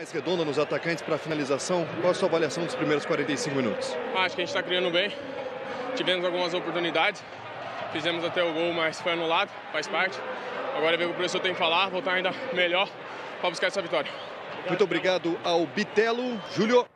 mais redonda nos atacantes para finalização. Qual a sua avaliação dos primeiros 45 minutos? Acho que a gente está criando bem. Tivemos algumas oportunidades. Fizemos até o gol, mas foi anulado, faz parte. Agora é ver o que o professor tem que falar, voltar ainda melhor para buscar essa vitória. Muito obrigado ao Bitelo, Júlio.